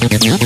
you.